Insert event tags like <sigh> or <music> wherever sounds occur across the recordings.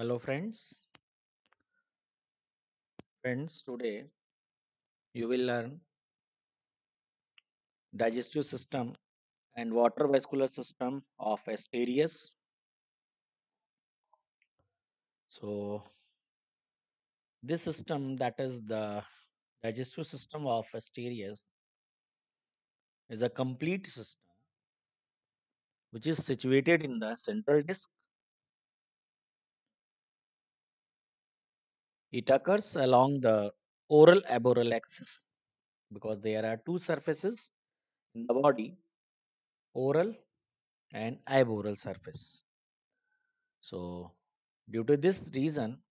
Hello, friends. Friends, today you will learn digestive system and water vascular system of Asterias. So, this system, that is the digestive system of Asterias, is a complete system which is situated in the central disc. It occurs along the oral aboral axis because there are two surfaces in the body oral and aboral surface. So, due to this reason,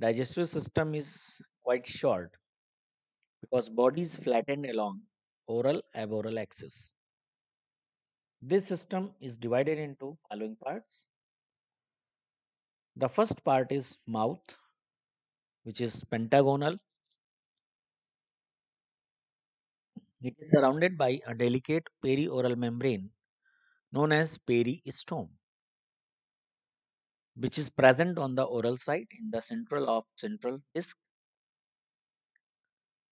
digestive system is quite short because body is flattened along oral aboral axis. This system is divided into following parts. The first part is mouth, which is pentagonal. It is surrounded by a delicate perioral membrane known as peristome, which is present on the oral side in the central of central disc.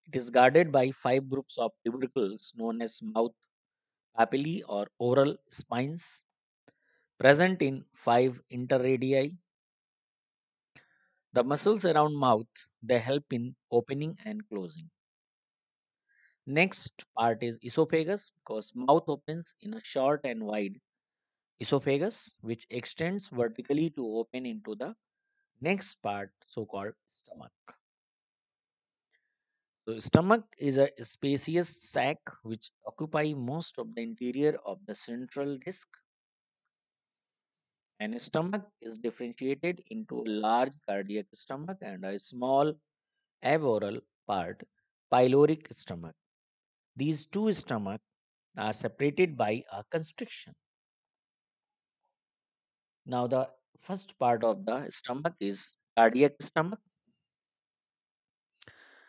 It is guarded by five groups of tubercles known as mouth papillae or oral spines present in five interradii. The muscles around mouth they help in opening and closing. Next part is esophagus because mouth opens in a short and wide esophagus which extends vertically to open into the next part so called stomach. So stomach is a spacious sac which occupy most of the interior of the central disc and stomach is differentiated into a large cardiac stomach and a small aboral part pyloric stomach. These two stomach are separated by a constriction. Now the first part of the stomach is cardiac stomach.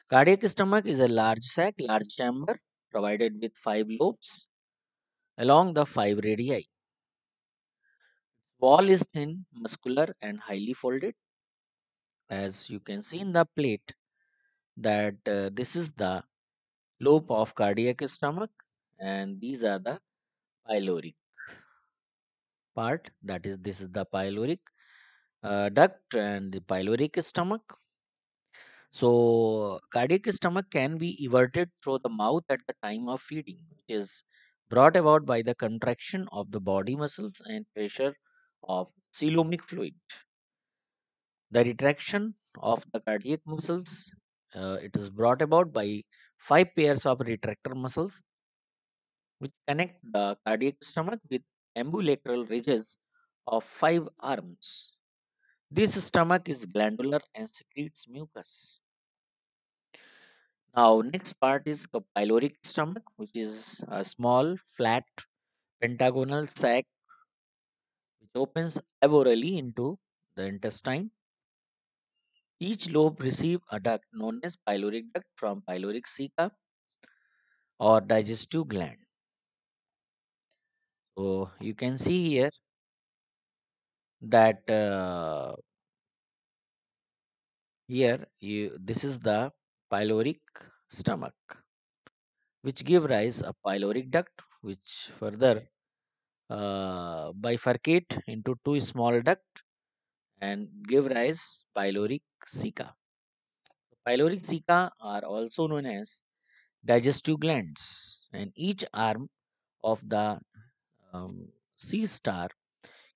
Cardiac stomach is a large sac large chamber provided with five lobes along the five radii wall is thin muscular and highly folded. As you can see in the plate that uh, this is the lobe of cardiac stomach and these are the pyloric part. That is this is the pyloric uh, duct and the pyloric stomach. So cardiac stomach can be everted through the mouth at the time of feeding which is brought about by the contraction of the body muscles and pressure of coelomic fluid the retraction of the cardiac muscles uh, it is brought about by five pairs of retractor muscles which connect the cardiac stomach with ambulacral ridges of five arms. This stomach is glandular and secretes mucus. Now, next part is the pyloric stomach, which is a small, flat, pentagonal sac opens aborally into the intestine. Each lobe receives a duct known as pyloric duct from pyloric ceca or digestive gland. So you can see here that uh, here you this is the pyloric stomach which give rise a pyloric duct which further uh, bifurcate into two small duct and give rise pyloric ceca. Pyloric ceca are also known as digestive glands and each arm of the um, sea star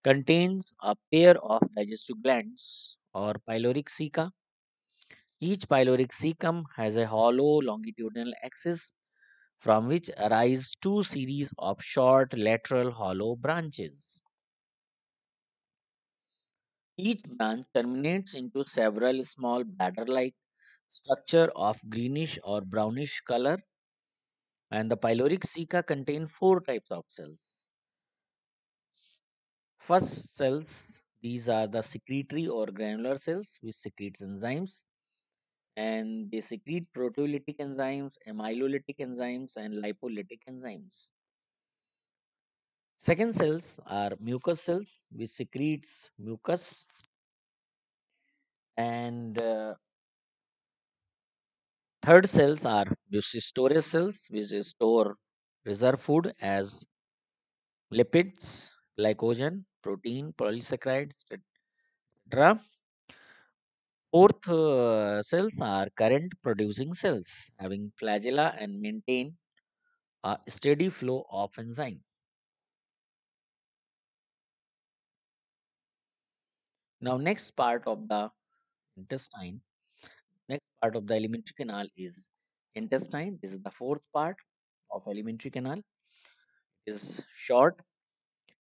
contains a pair of digestive glands or pyloric ceca. Each pyloric cecum has a hollow longitudinal axis from which arise two series of short lateral hollow branches. Each branch terminates into several small bladder-like structure of greenish or brownish color and the pyloric ceca contain four types of cells. First cells, these are the secretory or granular cells which secretes enzymes and they secrete proteolytic enzymes, amylolytic enzymes and lipolytic enzymes. Second cells are mucous cells which secretes mucus And uh, third cells are is cells, which store reserve food as lipids, glycogen, protein, polysaccharides, etc. Fourth uh, cells are current producing cells having flagella and maintain a steady flow of enzyme. Now, next part of the intestine, next part of the alimentary canal is intestine. This is the fourth part of alimentary canal. It is short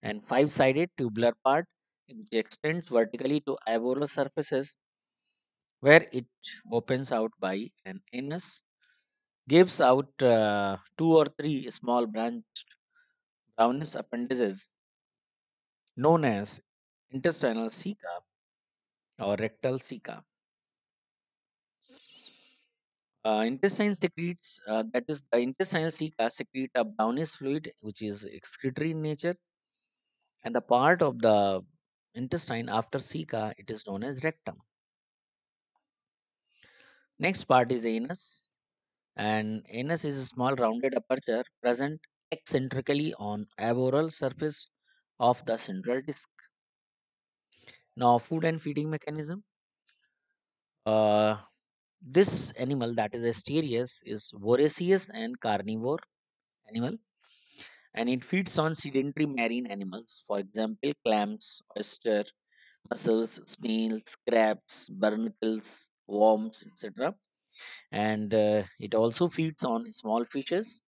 and five-sided tubular part which extends vertically to aboral surfaces where it opens out by an anus, gives out uh, two or three small branched brownish appendages known as intestinal ceca or rectal ceca. Uh, intestine secretes, uh, that is, the intestinal ceca secrete a brownish fluid which is excretory in nature, and the part of the intestine after ceca it is known as rectum. Next part is anus, and anus is a small rounded aperture present eccentrically on aboral surface of the central disc. Now, food and feeding mechanism. Uh, this animal that is Asterias is voracious and carnivore animal and it feeds on sedentary marine animals for example clams oyster mussels snails crabs barnacles worms etc and uh, it also feeds on small fishes.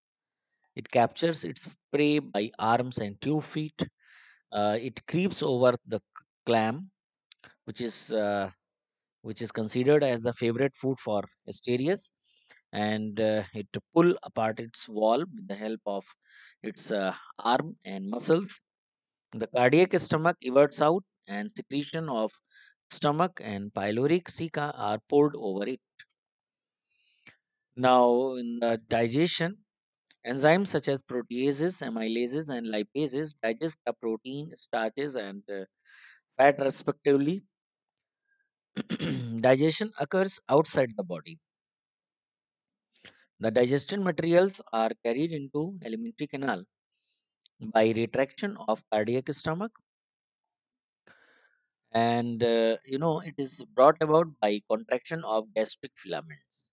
It captures its prey by arms and tube feet. Uh, it creeps over the clam which is uh, which is considered as the favorite food for asterias and uh, it pull apart its wall with the help of its uh, arm and muscles. The cardiac stomach everts out and secretion of stomach and pyloric ceca are poured over it. Now in the digestion enzymes such as proteases amylases and lipases digest the protein starches and uh, fat respectively. <clears throat> Digestion occurs outside the body. The digestion materials are carried into alimentary canal by retraction of cardiac stomach and uh, you know it is brought about by contraction of gastric filaments.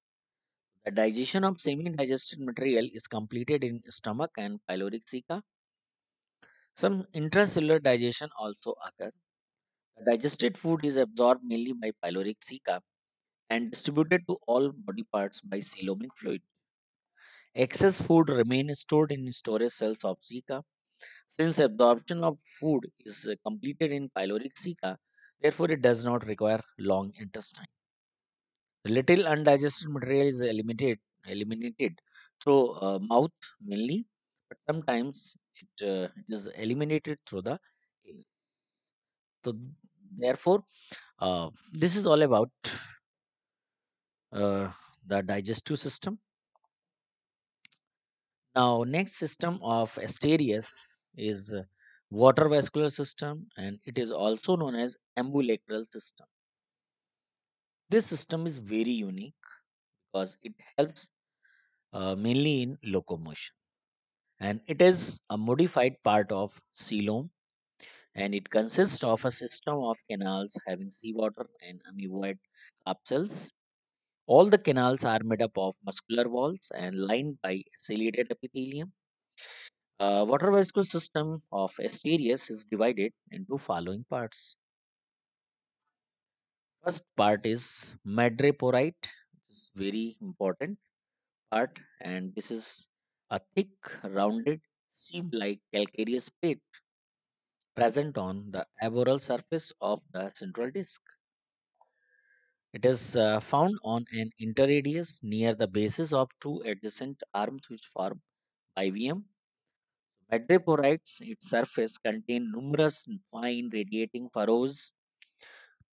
The digestion of semi-digested material is completed in stomach and pyloric ceca some intracellular digestion also occur. The digested food is absorbed mainly by pyloric ceca and distributed to all body parts by coelomic fluid. Excess food remains stored in storage cells of ceca Since absorption of food is completed in pyloric ceca, therefore it does not require long intestine. Little undigested material is eliminated eliminated through uh, mouth mainly, but sometimes it, uh, it is eliminated through the anus. So therefore, uh, this is all about uh, the digestive system. Now, next system of Asterias is water vascular system, and it is also known as ambulacral system. This system is very unique because it helps uh, mainly in locomotion, and it is a modified part of coelom, and it consists of a system of canals having seawater and amoeboid capsules. All the canals are made up of muscular walls and lined by ciliated epithelium Uh, water vascular system of Asterias is divided into following parts. First part is madreporite, which is very important part, and this is a thick, rounded, sieve-like calcareous plate present on the aboral surface of the central disc. It is uh, found on an interradius near the bases of two adjacent arms which form bivium. Madreporites, its surface contain numerous fine radiating furrows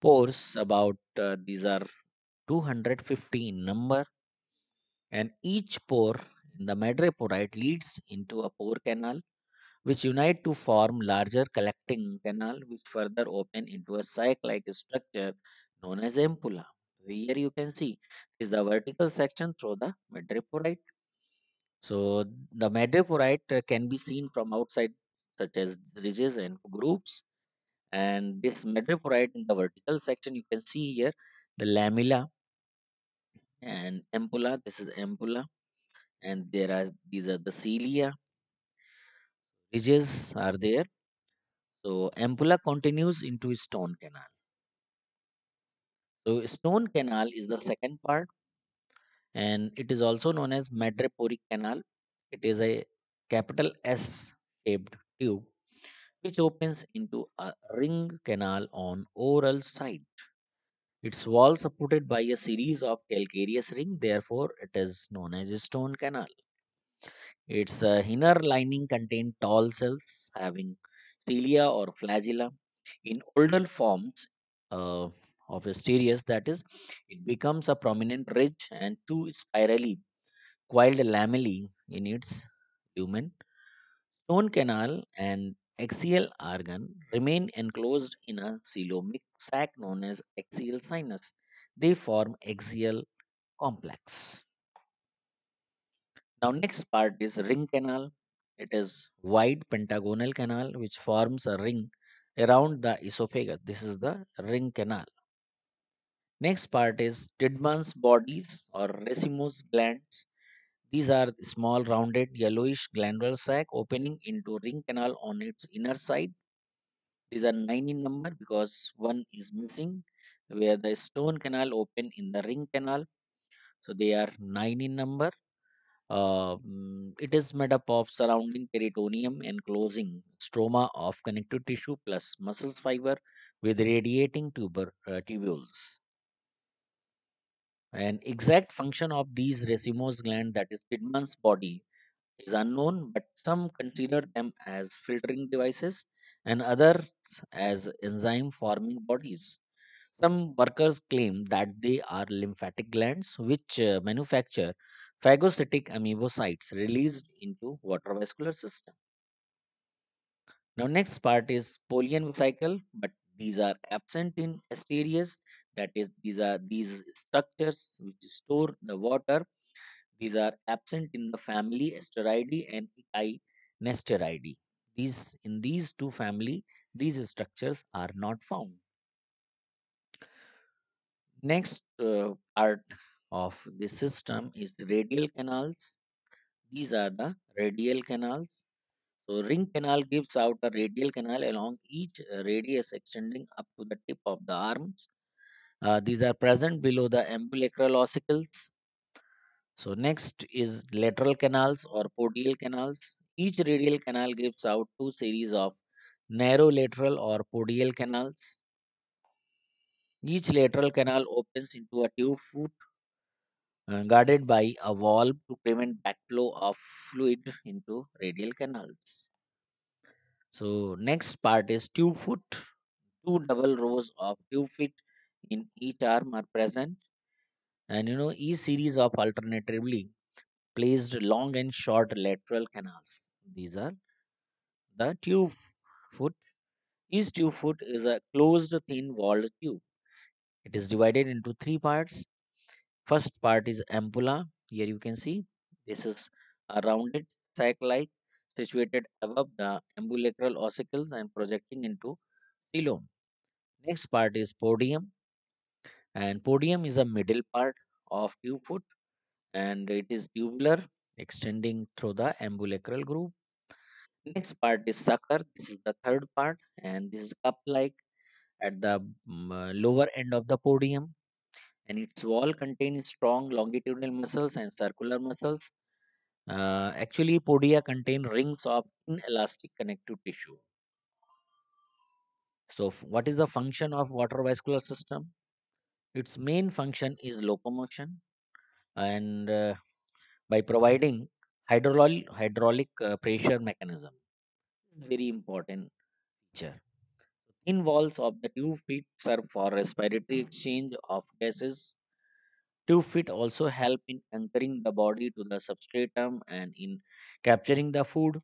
pores about uh, these are 250 in number and each pore in the madreporite leads into a pore canal which unite to form larger collecting canal which further open into a sac like structure known as ampulla. Here you can see is the vertical section through the madreporite. So the madreporite uh, can be seen from outside, such as ridges and groups. And this madreporite in the vertical section, you can see here the lamella and ampulla. This is ampulla, and there are these are the cilia. Ridges are there. So ampulla continues into stone canal. So stone canal is the second part and it is also known as madreporic canal. It is a capital S shaped tube which opens into a ring canal on oral side. Its wall supported by a series of calcareous ring, therefore it is known as a stone canal. Its uh, inner lining contains tall cells having cilia or flagella. In older forms uh, of Asterias, that is, it becomes a prominent ridge and two spirally coiled lamellae in its lumen. Stone canal and axial organ remain enclosed in a coelomic sac known as axial sinus. They form axial complex. Now, next part is ring canal. It is wide pentagonal canal which forms a ring around the esophagus. This is the ring canal. Next part is Tiedemann's bodies or racemose glands. These are small rounded yellowish glandular sac opening into ring canal on its inner side. These are nine in number because one is missing where the stone canal open in the ring canal. So they are nine in number. Uh, mm, it is made up of surrounding peritoneum enclosing stroma of connective tissue plus muscles fiber with radiating tuber, uh, tubules. An exact function of these racemose gland, that is Tiedemann's body, is unknown, but some consider them as filtering devices and others as enzyme forming bodies. Some workers claim that they are lymphatic glands which uh, manufacture phagocytic amoebocytes released into water vascular system. Now next part is Polian vesicle, but these are absent in Asterias. That is, these are these structures which store the water. These are absent in the family Asteriidae and Echinasteridae. These in these two family, these structures are not found. Next uh, part of the system is radial canals. These are the radial canals. So ring canal gives out a radial canal along each uh, radius extending up to the tip of the arms. Uh, these are present below the ambulacral ossicles. So next is lateral canals or podial canals. Each radial canal gives out two series of narrow lateral or podial canals. Each lateral canal opens into a tube foot uh, guarded by a valve to prevent backflow of fluid into radial canals. So next part is tube foot. Two double rows of tube feet in each arm are present, and you know each series of alternatively placed long and short lateral canals. These are the tube foot. Each tube foot is a closed thin walled tube. It is divided into three parts. First part is ampulla. Here you can see this is a rounded sac like situated above the ambulacral ossicles and projecting into coelom. Next part is podium, and podium is a middle part of tube foot and it is tubular extending through the ambulacral groove. Next part is sucker. This is the third part, and this is cup like at the uh, lower end of the podium, and its wall contains strong longitudinal muscles and circular muscles. Uh, actually, podia contain rings of inelastic connective tissue. So, what is the function of water vascular system? Its main function is locomotion, and uh, by providing hydraulic hydraulic uh, pressure mechanism. Very important feature. Walls of the tube feet serve for respiratory exchange of gases. Tube feet also help in anchoring the body to the substratum and in capturing the food.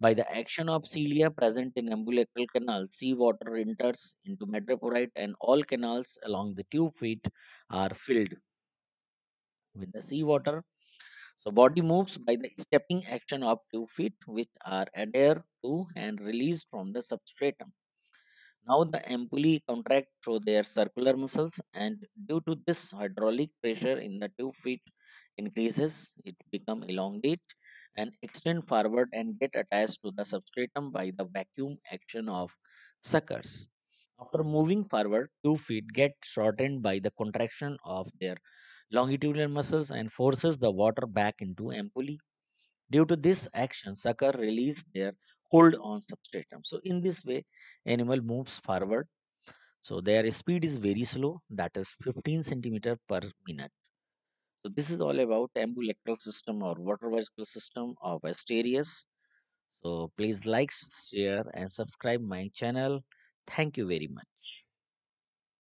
By the action of cilia present in umbilical canal, seawater enters into madreporite and all canals along the tube feet are filled with the seawater. So body moves by the stepping action of tube feet which are adhered to and released from the substratum. Now the ampullae contract through their circular muscles, and due to this hydraulic pressure in the tube feet increases, it become elongate and extend forward and get attached to the substratum by the vacuum action of suckers. After moving forward, tube feet get shortened by the contraction of their longitudinal muscles and forces the water back into ampullae. Due to this action, sucker release their hold on substratum. So in this way, animal moves forward. So their speed is very slow, that is 15 centimeter per minute. So this is all about ambulacral system or water vascular system of Asterias. So please like, share and subscribe my channel. Thank you very much.